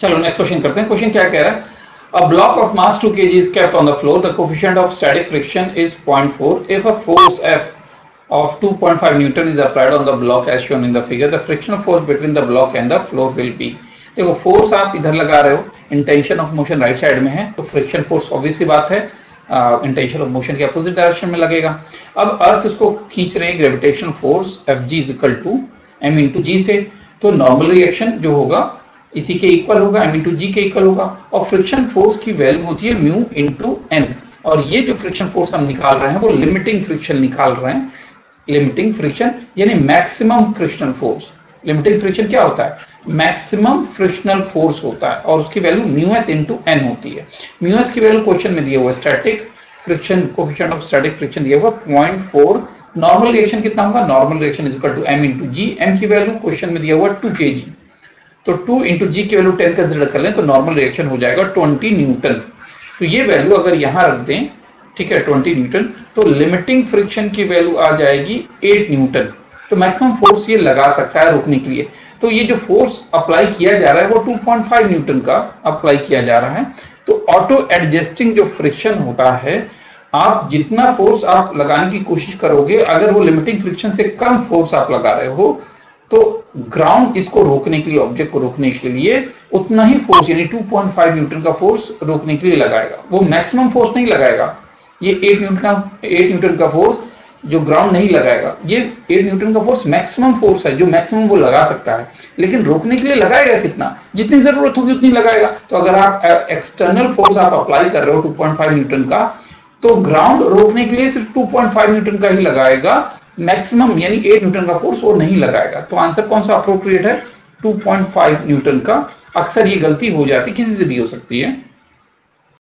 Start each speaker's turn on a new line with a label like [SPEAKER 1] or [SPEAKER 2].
[SPEAKER 1] चलो next question करते हैं क्वेश्चन क्या कह रहा है A block of mass 2 kg is kept on the floor. The coefficient of static friction is 0.4. If a force F of 2.5 Newton is applied on the block as shown in the figure, the frictional force between the block and the floor will be. देखो force आप इधर लगा रहे हो intention of motion right side में है तो friction force obvious बात है इंटेंशन ऑफ़ मोशन के अपोजिट डायरेक्शन में लगेगा अब अर्थ इसको खींच रहे हैं gravitational force F G is equal to M into G से तो नॉर्मल रिएक्शन जो होगा इसी के इक्वल होगा एम इंटू जी के इक्वल होगा और फ्रिक्शन फोर्स की वैल्यू होती है म्यू इंटू एन और ये जो फ्रिक्शन फोर्स हम निकाल रहे हैं वो लिमिटिंग फ्रिक्शन निकाल रहे हैं। लिमिटिंग फ्रिक्शन यानी maximum frictional force limiting friction क्या होता है? मैक्सिमम फ्रिक्शनल फोर्स होता है और उसकी value mu S into N होती है। म्यू एस की वैल्यू क्वेश्चन में दिया हुआ static friction coefficient of static friction दिया हुआ पॉइंट फोर नॉर्मल रिएक्शन कितना होगा? Normal reaction is equal to M into G M की वैल्यू क्वेश्चन में दिया हुआ टू के जी तो 2 इंटू जी की वैल्यू 10 कंसिडर कर लें तो नॉर्मल रिएक्शन हो जाएगा 20 न्यूटन तो ये वैल्यू अगर यहाँ रख दें, ठीक है 20 न्यूटन तो लिमिटिंग फ्रिक्शन की वैल्यू आ जाएगी 8 न्यूटन तो मैक्सिमम फोर्स ये लगा सकता है रोकने के लिए. तो ये जो फोर्स अप्लाई किया जा रहा है, वो 2.5 न्यूटन का अप्लाई किया जा रहा है. तो ऑटो एडजस्टिंग जो फ्रिक्शन होता है, आप जितना फोर्स आप लगाने की कोशिश करोगे, अगर वो लिमिटिंग फ्रिक्शन से कम फोर्स आप लगा रहे हो तो ग्राउंड इसको रोकने के लिए ऑब्जेक्ट को रोकने के लिए उतना ही फोर्स यानी 2.5 न्यूटन का फोर्स रोकने के लिए लगाएगा। वो मैक्सिमम फोर्स नहीं लगाएगा। ये 8 न्यूटन का 8 न्यूटन का फोर्स जो ग्राउंड नहीं लगाएगा, ये 8 न्यूटन का फोर्स मैक्सिमम फोर्स है, जो मैक्सिमम वो लगा सकता है। लेकिन रोकने के लिए लगाएगा कितना? जितनी ज़रूरत होगी उतनी लगाएगा। तो अगर आप एक्सटर्नल फोर्स आप अप्लाई कर रहे हो 2.5 न्यूटन का तो ग्राउंड रोकने के लिए सिर्फ़ 2.5 न्यूटन का ही लगाएगा मैक्सिमम यानी 8 न्यूटन का फोर्स वो नहीं लगाएगा। तो आंसर कौन सा अप्रोप्रिएट है? 2.5 न्यूटन का। अक्सर ये गलती हो जाती, किसी से भी हो सकती है।